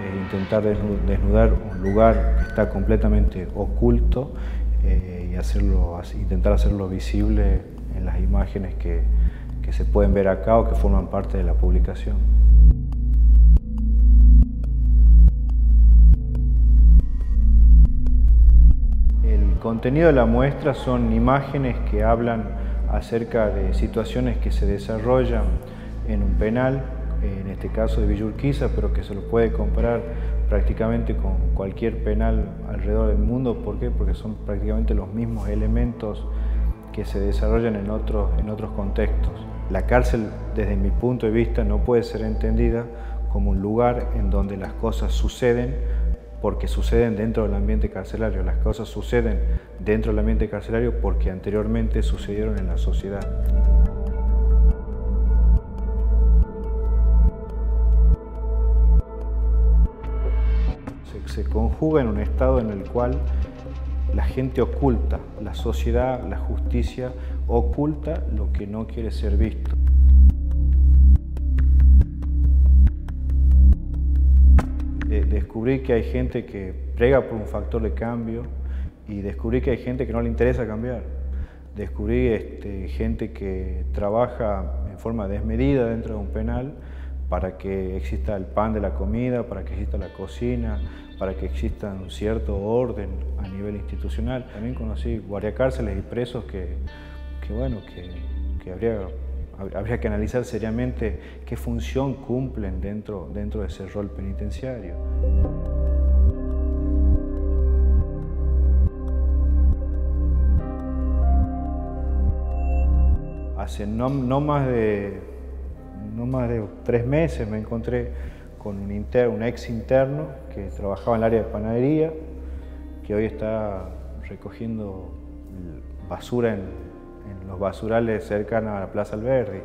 eh, intentar desnudar un lugar que está completamente oculto eh, y hacerlo, intentar hacerlo visible en las imágenes que, que se pueden ver acá o que forman parte de la publicación. El contenido de la muestra son imágenes que hablan acerca de situaciones que se desarrollan en un penal, en este caso de Villurquiza, pero que se lo puede comparar prácticamente con cualquier penal alrededor del mundo. ¿Por qué? Porque son prácticamente los mismos elementos que se desarrollan en otros, en otros contextos. La cárcel, desde mi punto de vista, no puede ser entendida como un lugar en donde las cosas suceden porque suceden dentro del ambiente carcelario. Las cosas suceden dentro del ambiente carcelario porque anteriormente sucedieron en la sociedad. Se, conjuga en un estado en el cual la gente oculta, la sociedad, la justicia oculta lo que no quiere ser visto. descubrí que hay gente que prega por un factor de cambio y descubrí que hay gente que no le interesa cambiar. Descubrí este, gente que trabaja en forma desmedida dentro de un penal para que exista el pan de la comida, para que exista la cocina, para que exista un cierto orden a nivel institucional. También conocí guardiacárceles y presos que, que bueno, que, que habría habría que analizar seriamente qué función cumplen dentro, dentro de ese rol penitenciario. Hace no, más de, no más de tres meses me encontré con un, ex interno que trabajaba en el área de panadería, que hoy está recogiendo basura en, en los basurales cercanos a la Plaza Alberdi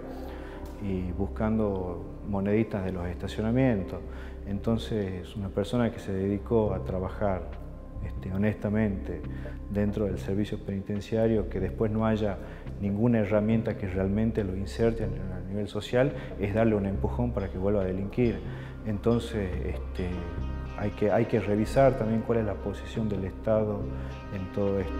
y buscando moneditas de los estacionamientos. Entonces, una persona que se dedicó a trabajar este, honestamente dentro del servicio penitenciario, que después no haya ninguna herramienta que realmente lo inserte a nivel social, es darle un empujón para que vuelva a delinquir. Entonces, este, hay, que, hay que revisar también cuál es la posición del Estado en todo esto.